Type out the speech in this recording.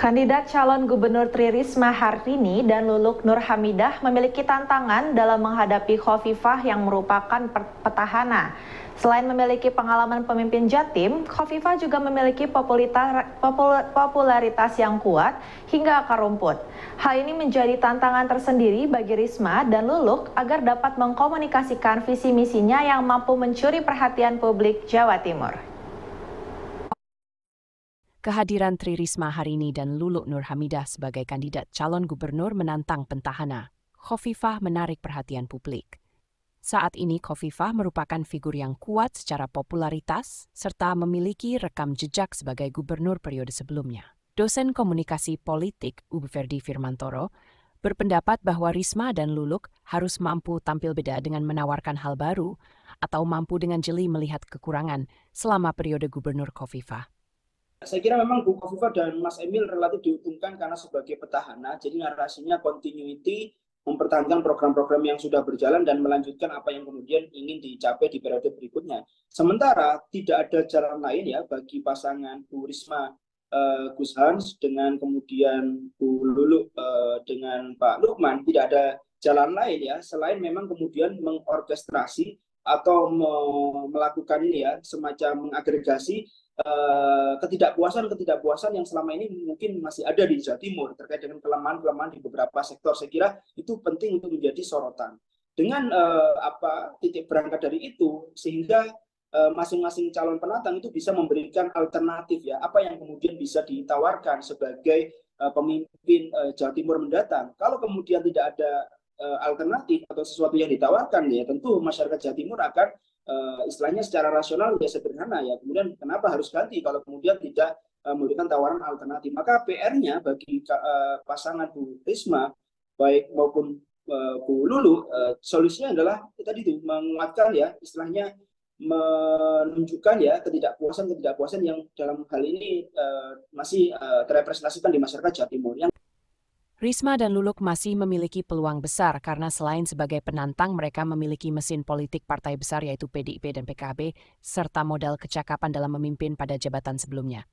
Kandidat calon Gubernur Tri Risma Harini dan Luluk Nur Hamidah memiliki tantangan dalam menghadapi Khofifah yang merupakan petahana. Selain memiliki pengalaman pemimpin Jatim, Khofifah juga memiliki popularitas yang kuat hingga akar rumput. Hal ini menjadi tantangan tersendiri bagi Risma dan Luluk agar dapat mengkomunikasikan visi misinya yang mampu mencuri perhatian publik Jawa Timur. Kehadiran Tri Risma hari ini dan Luluk Nur Hamidah sebagai kandidat calon gubernur menantang pentahana. Khofifah menarik perhatian publik. Saat ini Khofifah merupakan figur yang kuat secara popularitas serta memiliki rekam jejak sebagai gubernur periode sebelumnya. Dosen komunikasi politik Ubu Ferdi Firmantoro berpendapat bahwa Risma dan Luluk harus mampu tampil beda dengan menawarkan hal baru atau mampu dengan jeli melihat kekurangan selama periode gubernur Khofifah. Saya kira memang Bu Kofifa dan Mas Emil relatif diuntungkan karena sebagai petahana, jadi narasinya continuity, mempertahankan program-program yang sudah berjalan dan melanjutkan apa yang kemudian ingin dicapai di periode berikutnya. Sementara tidak ada jalan lain ya bagi pasangan Bu Risma uh, Gus Hans dengan kemudian Bu Lulu uh, dengan Pak Lukman, tidak ada jalan lain ya selain memang kemudian mengorkestrasi atau melakukan ini ya semacam mengagregasi Eh, ketidakpuasan-ketidakpuasan yang selama ini mungkin masih ada di Jawa Timur terkait dengan kelemahan-kelemahan di beberapa sektor. Saya kira itu penting untuk menjadi sorotan. Dengan uh, apa titik berangkat dari itu sehingga eh, masing-masing uh, calon penantang itu bisa memberikan alternatif ya apa yang kemudian bisa ditawarkan sebagai uh, pemimpin uh, Jawa Timur mendatang. Kalau kemudian tidak ada alternatif atau sesuatu yang ditawarkan ya tentu masyarakat Jawa Timur akan uh, istilahnya secara rasional ya sederhana ya. Kemudian kenapa harus ganti kalau kemudian tidak uh, memberikan tawaran alternatif? Maka PR-nya bagi pasangan Bu Risma baik maupun uh, Bu Lulu solusinya adalah tadi itu menguatkan ya istilahnya menunjukkan ya ketidakpuasan ketidakpuasan yang dalam hal ini masih terrepresentasikan di masyarakat Jawa Timur. Yang Risma dan Luluk masih memiliki peluang besar karena selain sebagai penantang mereka memiliki mesin politik partai besar yaitu PDIP dan PKB serta modal kecakapan dalam memimpin pada jabatan sebelumnya.